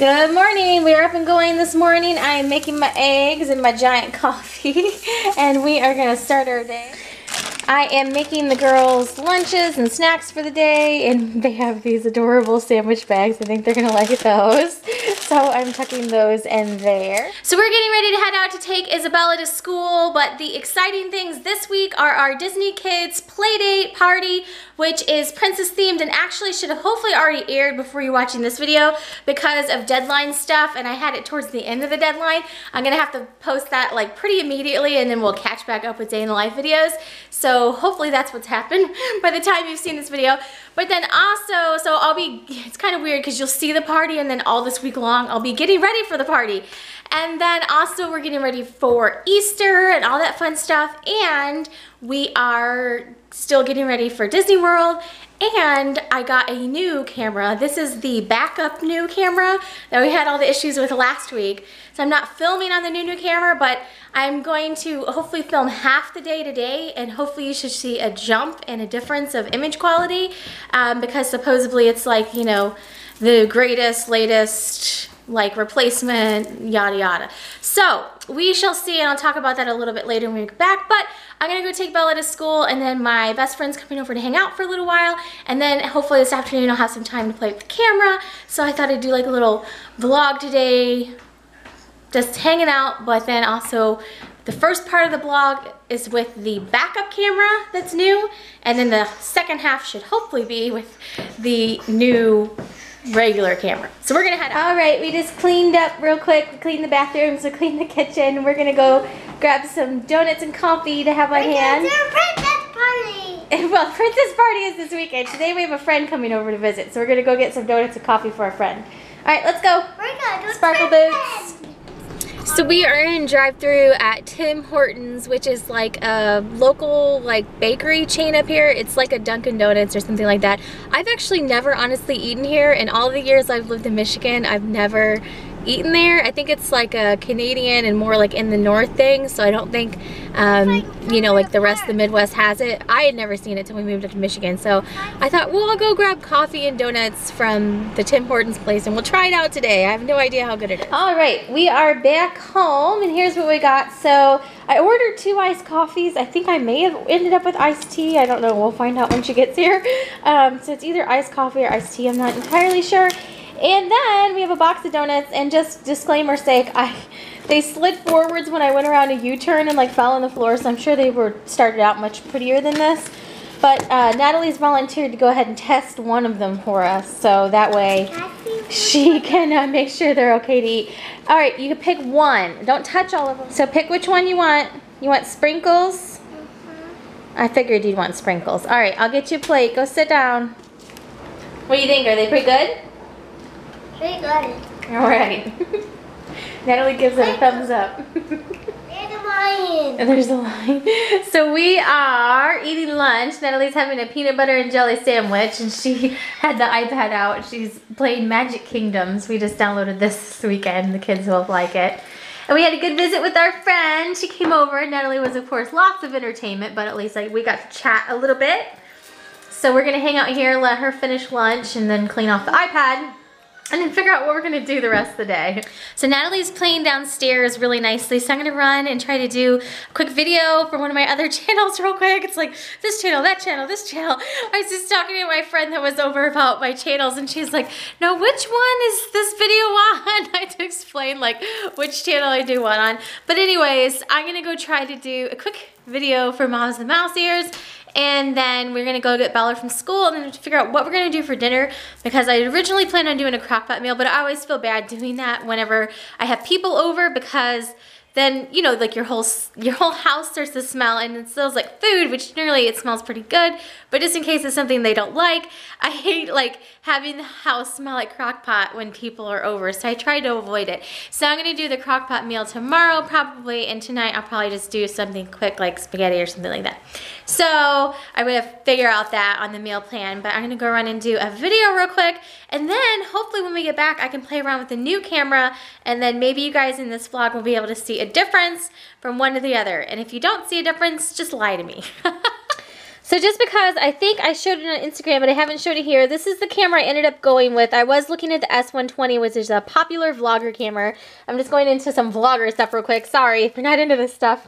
Good morning. We are up and going this morning. I am making my eggs and my giant coffee, and we are going to start our day. I am making the girls lunches and snacks for the day, and they have these adorable sandwich bags. I think they're going to like those. So I'm tucking those in there. So we're getting ready to head out to take Isabella to school, but the exciting things this week are our Disney Kids Playdate Party, which is princess themed and actually should have hopefully already aired before you're watching this video because of deadline stuff, and I had it towards the end of the deadline. I'm to have to post that like pretty immediately, and then we'll catch back up with day in the life videos. So hopefully that's what's happened by the time you've seen this video. But then also, so I'll be, it's kind of weird because you'll see the party and then all this week long I'll be getting ready for the party. And then also we're getting ready for Easter and all that fun stuff. And we are still getting ready for Disney World and I got a new camera. This is the backup new camera that we had all the issues with last week. So I'm not filming on the new new camera, but I'm going to hopefully film half the day today and hopefully you should see a jump and a difference of image quality um, because supposedly it's like, you know, the greatest, latest, like replacement, yada yada. So we shall see and I'll talk about that a little bit later when we get back, but I'm gonna go take Bella to school and then my best friend's coming over to hang out for a little while and then hopefully this afternoon I'll have some time to play with the camera. So I thought I'd do like a little vlog today, just hanging out, but then also the first part of the blog is with the backup camera that's new, and then the second half should hopefully be with the new regular camera. So we're gonna head out. All right, we just cleaned up real quick. We cleaned the bathrooms, we cleaned the kitchen. We're gonna go grab some donuts and coffee to have on We're hand. going to princess party. Well, Princess Party is this weekend. Today we have a friend coming over to visit, so we're gonna go get some donuts and coffee for a friend. All right, let's go. We're going to Sparkle princess. So we are in drive-through at Tim Hortons, which is like a local like bakery chain up here. It's like a Dunkin' Donuts or something like that. I've actually never honestly eaten here. In all the years I've lived in Michigan, I've never eaten there. I think it's like a Canadian and more like in the north thing, so I don't think, um, you know, like the rest of the Midwest has it. I had never seen it till we moved up to Michigan, so I thought, well, I'll go grab coffee and donuts from the Tim Hortons place and we'll try it out today. I have no idea how good it is. All right, we are back home and here's what we got. So I ordered two iced coffees. I think I may have ended up with iced tea. I don't know. We'll find out when she gets here. Um, so it's either iced coffee or iced tea. I'm not entirely sure. And then we have a box of donuts and just disclaimer sake, I they slid forwards when I went around a U-turn and like fell on the floor, so I'm sure they were started out much prettier than this. But uh, Natalie's volunteered to go ahead and test one of them for us, so that way she can uh, make sure they're okay to eat. All right, you can pick one. Don't touch all of them. So pick which one you want. You want sprinkles? I figured you'd want sprinkles. All right, I'll get you a plate. Go sit down. What do you think? Are they pretty good? Pretty good. All right. Natalie gives it a thumbs up. There's. And there's a line. So we are eating lunch. Natalie's having a peanut butter and jelly sandwich, and she had the iPad out. She's playing Magic Kingdoms. We just downloaded this this weekend. The kids will like it. And we had a good visit with our friend. She came over. Natalie was, of course, lots of entertainment, but at least like, we got to chat a little bit. So we're gonna hang out here, let her finish lunch, and then clean off the iPad and then figure out what we're gonna do the rest of the day. So Natalie's playing downstairs really nicely, so I'm gonna run and try to do a quick video for one of my other channels real quick. It's like this channel, that channel, this channel. I was just talking to my friend that was over about my channels and she's like, no, which one is this video on? I had to explain like which channel I do what on. But anyways, I'm gonna go try to do a quick video for Moms and Mouse Ears and then we're gonna go get Bella from school and then figure out what we're gonna do for dinner because I originally planned on doing a crock pot meal, but I always feel bad doing that whenever I have people over because then you know like your whole your whole house starts to smell and it smells like food which generally it smells pretty good but just in case it's something they don't like I hate like having the house smell like crock pot when people are over so I try to avoid it. So I'm gonna do the crock pot meal tomorrow probably and tonight I'll probably just do something quick like spaghetti or something like that. So I'm gonna figure out that on the meal plan but I'm gonna go run and do a video real quick and then hopefully when we get back I can play around with the new camera and then maybe you guys in this vlog will be able to see a difference from one to the other. And if you don't see a difference, just lie to me. So just because I think I showed it on Instagram, but I haven't showed it here, this is the camera I ended up going with. I was looking at the S120, which is a popular vlogger camera. I'm just going into some vlogger stuff real quick. Sorry if you're not into this stuff.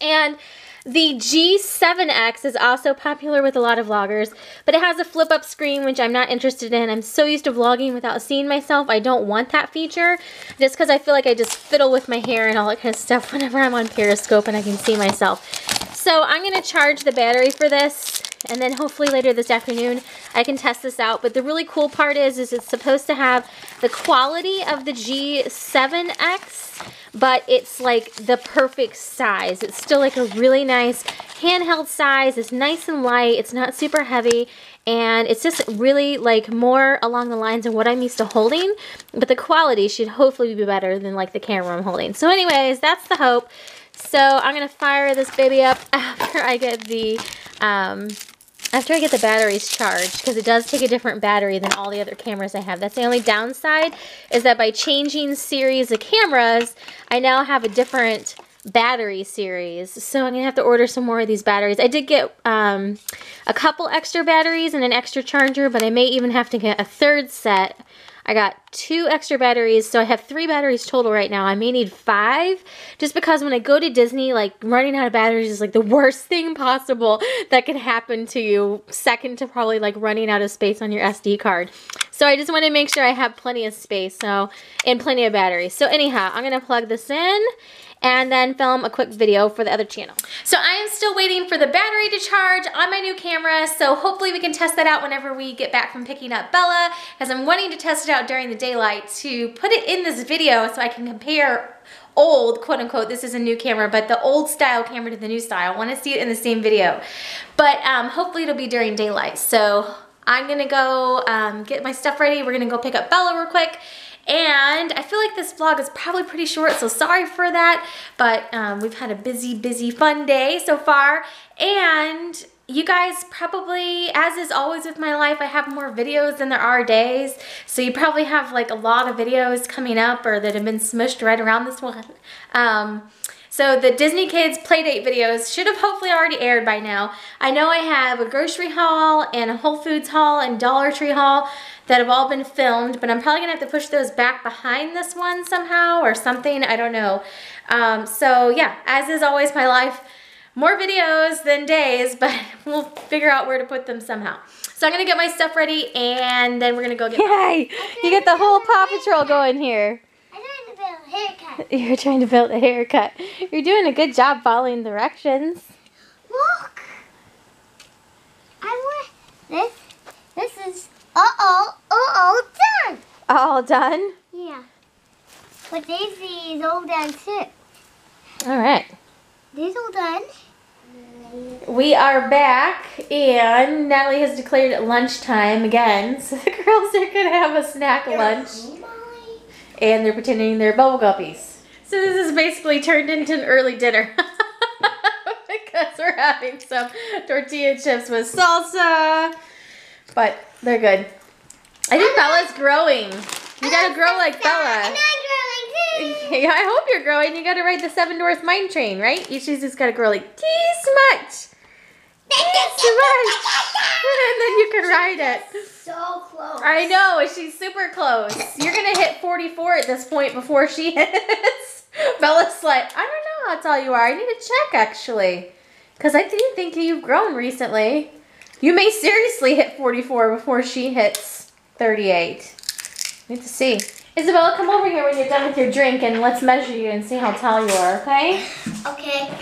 And the G7X is also popular with a lot of vloggers, but it has a flip-up screen, which I'm not interested in. I'm so used to vlogging without seeing myself. I don't want that feature, just because I feel like I just fiddle with my hair and all that kind of stuff whenever I'm on Periscope and I can see myself. So I'm going to charge the battery for this and then hopefully later this afternoon I can test this out. But the really cool part is, is it's supposed to have the quality of the G7X, but it's like the perfect size. It's still like a really nice handheld size. It's nice and light. It's not super heavy. And it's just really like more along the lines of what I'm used to holding. But the quality should hopefully be better than like the camera I'm holding. So anyways, that's the hope. So I'm going to fire this baby up after I get the, um, after I get the batteries charged, because it does take a different battery than all the other cameras I have. That's the only downside, is that by changing series of cameras, I now have a different battery series. So I'm going to have to order some more of these batteries. I did get um, a couple extra batteries and an extra charger, but I may even have to get a third set I got two extra batteries, so I have three batteries total right now. I may need five, just because when I go to Disney, like running out of batteries is like the worst thing possible that could happen to you, second to probably like running out of space on your SD card. So I just want to make sure I have plenty of space, so and plenty of batteries. So anyhow, I'm gonna plug this in and then film a quick video for the other channel. So I am still waiting for the battery to charge on my new camera, so hopefully we can test that out whenever we get back from picking up Bella, as I'm wanting to test it out during the daylight to put it in this video so I can compare old, quote unquote, this is a new camera, but the old style camera to the new style. I wanna see it in the same video. But um, hopefully it'll be during daylight. So I'm gonna go um, get my stuff ready. We're gonna go pick up Bella real quick and I feel like this vlog is probably pretty short, so sorry for that. But um, we've had a busy, busy, fun day so far. And you guys probably, as is always with my life, I have more videos than there are days. So you probably have like a lot of videos coming up or that have been smushed right around this one. Um, so the Disney Kids Playdate videos should have hopefully already aired by now. I know I have a grocery haul and a Whole Foods haul and Dollar Tree haul that have all been filmed, but I'm probably gonna have to push those back behind this one somehow or something, I don't know. Um, so yeah, as is always my life, more videos than days, but we'll figure out where to put them somehow. So I'm gonna get my stuff ready and then we're gonna go get- Yay! You get the whole Paw Patrol going here. I'm trying to build a haircut. You're trying to build a haircut. You're doing a good job following directions. Look! I want this. This is uh-oh, uh-oh, done. All done? Yeah. But Daisy is all done too. All right. These all done. We are back, and Natalie has declared lunchtime again. So the girls are going to have a snack lunch. And they're pretending they're bubble guppies. So this is basically turned into an early dinner. because we're having some tortilla chips with salsa. But they're good. I think Bella's growing. You gotta grow like Bella. And I'm growing too. Yeah, I hope you're growing. You gotta ride the Seven Dwarfs Mine Train, right? You just gotta grow like this much. And then you can ride it. So close. I know, she's super close. You're gonna hit 44 at this point before she hits. Bella's like, I don't know how tall you are. I need to check actually. Because I didn't think you've grown recently. You may seriously hit 44 before she hits 38. Need to see. Isabella, come over here when you're done with your drink and let's measure you and see how tall you are, okay? Okay.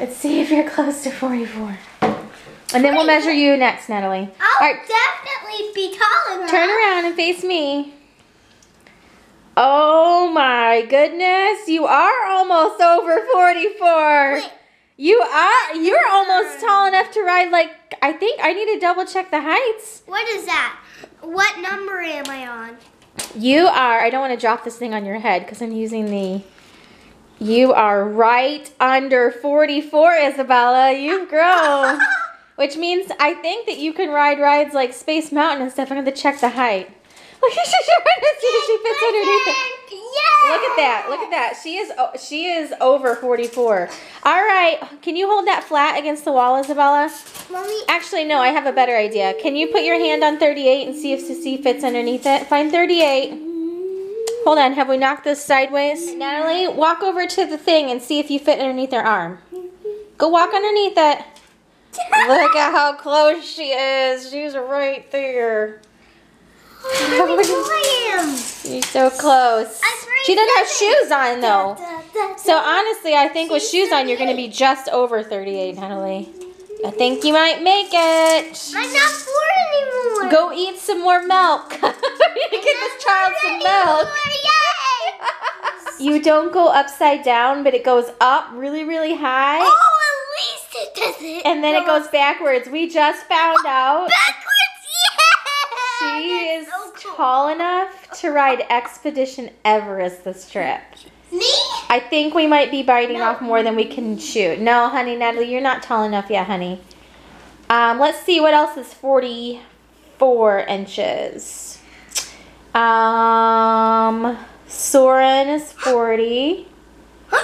Let's see if you're close to 44. And then we'll measure you next, Natalie. I'll right, definitely be taller. turn around and face me. Oh my goodness, you are almost over 44. Wait. You are, you're almost tall enough to ride like, I think I need to double check the heights. What is that? What number am I on? You are, I don't want to drop this thing on your head because I'm using the, you are right under 44, Isabella. You've grown. Which means I think that you can ride rides like Space Mountain and stuff. I'm going to check the height. She's trying to see if she fits underneath it. Yeah. Look at that. Look at that. She is she is over 44. All right. Can you hold that flat against the wall, Isabella? Mommy. Actually, no. I have a better idea. Can you put your hand on 38 and see if Sissy fits underneath it? Find 38. Hold on. Have we knocked this sideways? Natalie, walk over to the thing and see if you fit underneath her arm. Go walk underneath it. Look at how close she is. She's right there. Am. She's so close. She doesn't have shoes on though. So honestly, I think with shoes on, you're going to be just over 38, Natalie. I think you might make it. I'm not four anymore. Go eat some more milk. Get this child some milk. You don't go upside down, but it goes up really, really high. Oh, least it. And then it goes backwards. We just found out backwards. Yeah. she is so cool. tall enough to ride Expedition Everest this trip. Me? I think we might be biting No. off more than we can chew. No, honey, Natalie, you're not tall enough yet, honey. Um, let's see what else is 44 inches. Um, Soarin' is 40.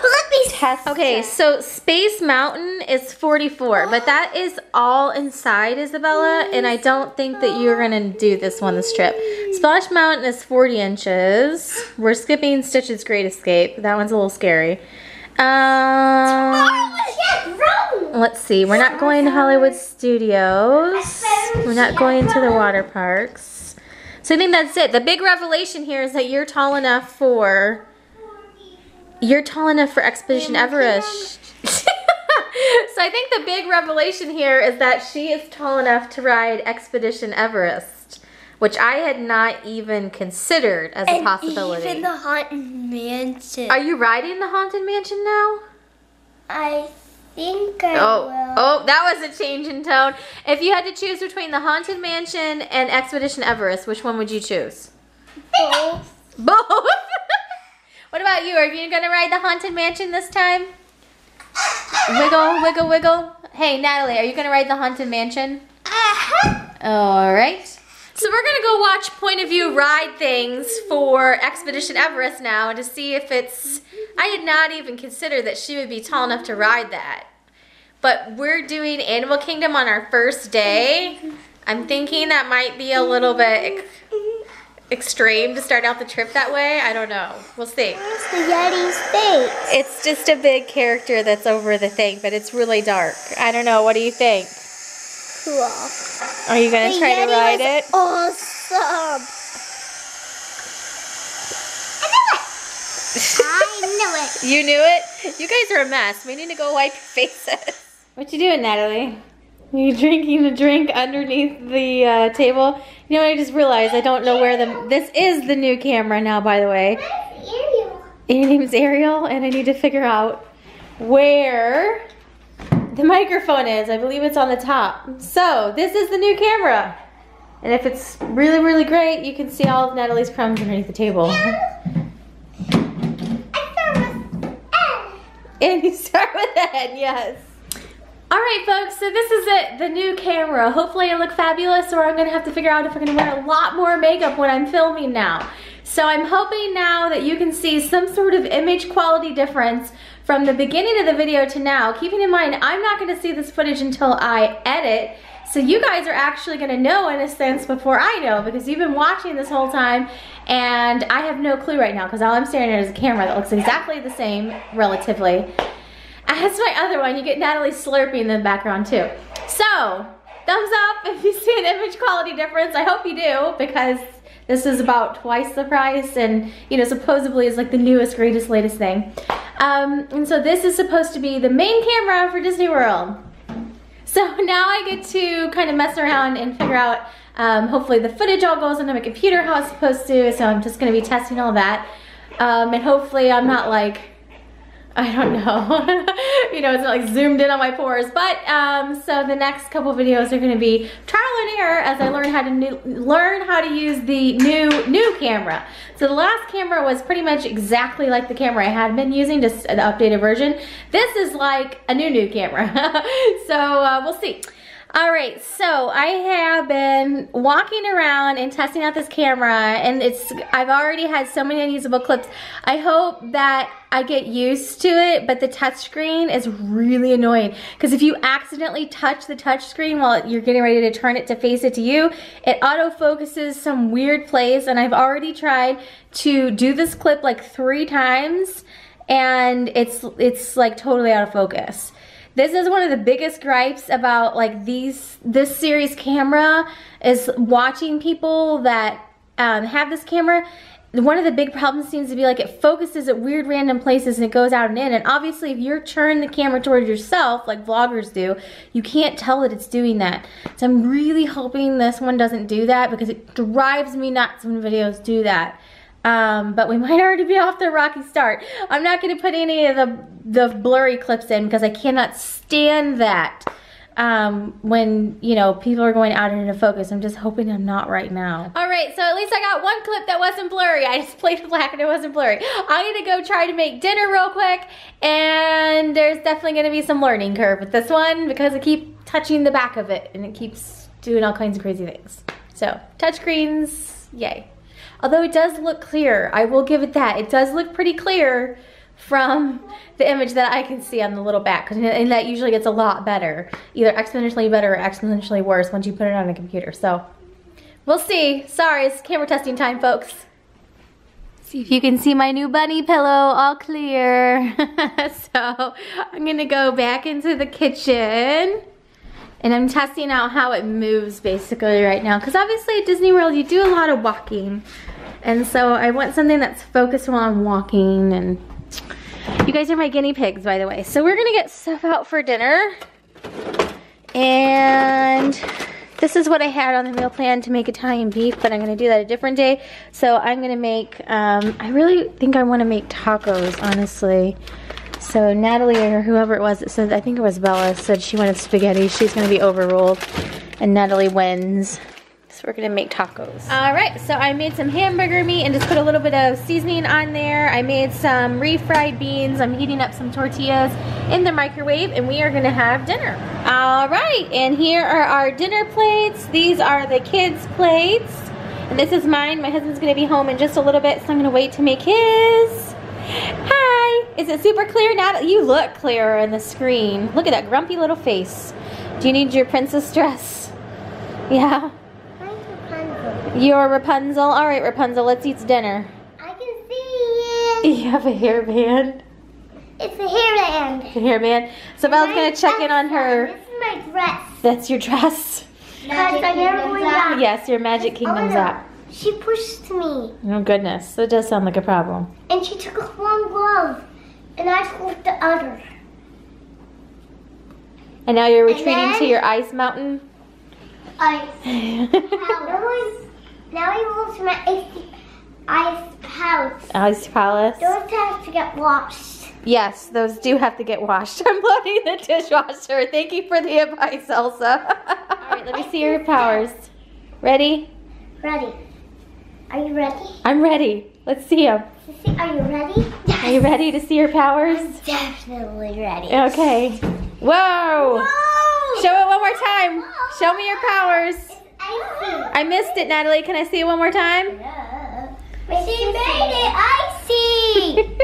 Let me Test. Okay, so Space Mountain is 44, but that is all inside, Isabella, and I don't think that you're gonna do this one this trip. Splash Mountain is 40 inches. We're skipping Stitch's Great Escape. That one's a little scary. Um, let's see. We're not going to Hollywood Studios. We're not going to the water parks. So I think that's it. The big revelation here is that you're tall enough for you're tall enough for Expedition Everest. so I think the big revelation here is that she is tall enough to ride Expedition Everest, which I had not even considered as a possibility. Even the haunted mansion. Are you riding the Haunted Mansion now? I think I Oh, will. oh, that was a change in tone. If you had to choose between the Haunted Mansion and Expedition Everest, which one would you choose? Both. Both. what about you? Are you gonna ride the Haunted Mansion this time? Wiggle, wiggle, wiggle. Hey, Natalie, are you gonna ride the Haunted Mansion? Uh-huh. All right. So we're gonna go watch point of view ride things for Expedition Everest now to see if it's. I had not even considered that she would be tall enough to ride that. But we're doing Animal Kingdom on our first day. I'm thinking that might be a little bit extreme to start out the trip that way. I don't know. We'll see. Where's the Yeti's face? It's just a big character that's over the thing, but it's really dark. I don't know. What do you think? Cool. Are you gonna The try to ride it? Awesome. I knew it. I knew it. You knew it? You guys are a mess. We need to go wipe your faces. What you doing, Natalie? You drinking a drink underneath the uh, table? You know, I just realized I don't know where the. This is the new camera now, by the way. Ariel? Your name's Ariel, and I need to figure out where the microphone is. I believe it's on the top. So, this is the new camera. And if it's really, really great, you can see all of Natalie's crumbs underneath the table. I start with N. And you start with N, yes. All right, folks, so this is it, the new camera. Hopefully I look fabulous or I'm gonna have to figure out if I'm gonna wear a lot more makeup when I'm filming now. So I'm hoping now that you can see some sort of image quality difference from the beginning of the video to now, keeping in mind I'm not gonna see this footage until I edit, so you guys are actually gonna know in a sense before I know because you've been watching this whole time and I have no clue right now because all I'm staring at is a camera that looks exactly the same relatively. As my other one, you get Natalie slurping in the background too. So, thumbs up if you see an image quality difference. I hope you do because this is about twice the price and, you know, supposedly is like the newest, greatest, latest thing. Um, and so this is supposed to be the main camera for Disney World. So now I get to kind of mess around and figure out, um, hopefully the footage all goes into my computer how it's supposed to, so I'm just gonna be testing all that. Um, and hopefully I'm not like, I don't know, you know, it's not like zoomed in on my pores, but um, so the next couple videos are gonna be trial and error as I learn how to new, learn how to use the new, new camera. So the last camera was pretty much exactly like the camera I had been using, just the updated version. This is like a new, new camera. so uh, we'll see. All right, so I have been walking around and testing out this camera and it's I've already had so many unusable clips. I hope that I get used to it, but the touchscreen is really annoying because if you accidentally touch the touchscreen while you're getting ready to turn it to face it to you, it autofocuses some weird place and I've already tried to do this clip like three times and it's it's like totally out of focus. This is one of the biggest gripes about like these this series camera is watching people that um, have this camera. One of the big problems seems to be like it focuses at weird random places and it goes out and in. And obviously if you're turning the camera towards yourself, like vloggers do, you can't tell that it's doing that. So I'm really hoping this one doesn't do that because it drives me nuts when videos do that. Um, but we might already be off the rocky start. I'm not going to put any of the, the blurry clips in because I cannot stand that um, when, you know, people are going out into focus. I'm just hoping I'm not right now. All right, so at least I got one clip that wasn't blurry. I just played black and it wasn't blurry. I'm going to go try to make dinner real quick and there's definitely going to be some learning curve with this one because I keep touching the back of it and it keeps doing all kinds of crazy things. So, touchscreens, yay. Although it does look clear, I will give it that. It does look pretty clear from the image that I can see on the little back. And that usually gets a lot better. Either exponentially better or exponentially worse once you put it on a computer. So we'll see. Sorry, it's camera testing time, folks. See if you can see my new bunny pillow all clear. so I'm gonna go back into the kitchen and I'm testing out how it moves basically right now. Because obviously at Disney World you do a lot of walking. And so I want something that's focused while I'm walking and you guys are my guinea pigs, by the way. So we're gonna get stuff out for dinner. And this is what I had on the meal plan to make Italian beef, but I'm gonna do that a different day. So I'm gonna make, um, I really think I wanna make tacos, honestly. So Natalie or whoever it was that said, I think it was Bella, said she wanted spaghetti. She's gonna be overruled. And Natalie wins. We're gonna make tacos. All right, so I made some hamburger meat and just put a little bit of seasoning on there. I made some refried beans. I'm heating up some tortillas in the microwave and we are gonna have dinner. All right, and here are our dinner plates. These are the kids' plates. And this is mine. My husband's gonna be home in just a little bit, so I'm gonna wait to make his. Hi, is it super clear now? You look clearer in the screen. Look at that grumpy little face. Do you need your princess dress? Yeah. You're Rapunzel? Alright, Rapunzel, let's eat dinner. I can see it. You have a hairband? It's a hairband. A hairband? So Bella's gonna check in on her. This is my dress. That's your dress? Because I never. Yes, your Magic Kingdom's Oh, up. She pushed me. Oh goodness, that does sound like a problem. And she took off one glove. And I took the other. And now you're And retreating to your ice mountain? Ice. now we move to my ice, ice house. ice palace? Those have to get washed. Yes, those do have to get washed. I'm loading the dishwasher. Thank you for the advice, Elsa. All right, let me see your powers. Ready? Ready. Are you ready? I'm ready. Let's see them. Are you ready? Are you ready to see your powers? Definitely ready. Okay. Whoa! Whoa! Show it one more time. Show me your powers. Icy. I missed it, Natalie. Can I see it one more time? She made it icy.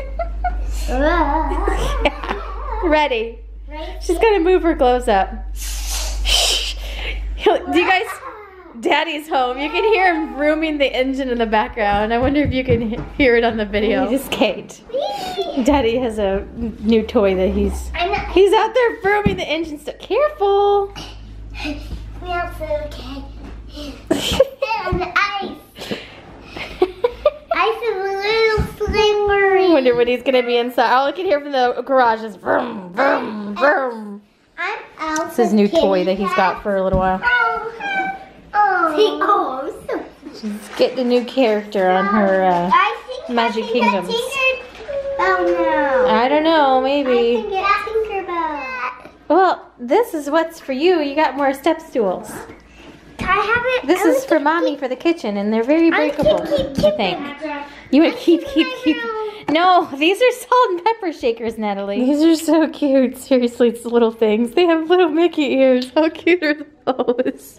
Ready. Right She's gonna move her gloves up. Do you guys? Daddy's home. You can hear him rooming the engine in the background. I wonder if you can hear it on the video. Just Kate. Daddy has a new toy that he's he's out there rooming the engine. So careful. we also can on the ice. Ice is a little slippery. I wonder what he's gonna be inside. All I can hear from the garage is vroom, vroom, vroom. I'm out. It's his new toy that he's got for a little while. Oh, oh, oh, so She's getting a new character on her. Uh, I think Magic I can Kingdoms. Oh no. I don't know, I maybe. can get Tinkerbell. Well, this is what's for you. You got more step stools. Can I have it? This I is for to mommy keep- for the kitchen, and they're very I breakable. keep, keep, I keep think. it. You want to keep, keep, keep. No, these are salt and pepper shakers, Natalie. These are so cute. Seriously, it's little things. They have little Mickey ears. How cute are those?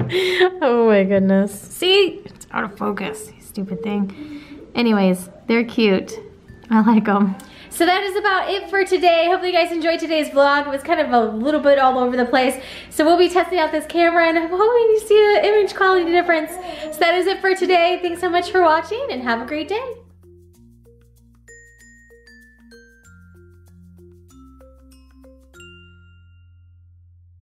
Oh my goodness. See? It's out of focus, stupid thing. Anyways, they're cute. I like them. So that is about it for today. Hopefully you guys enjoyed today's vlog. It was kind of a little bit all over the place. So we'll be testing out this camera and I'm hoping you see the image quality difference. So that is it for today. Thanks so much for watching and have a great day.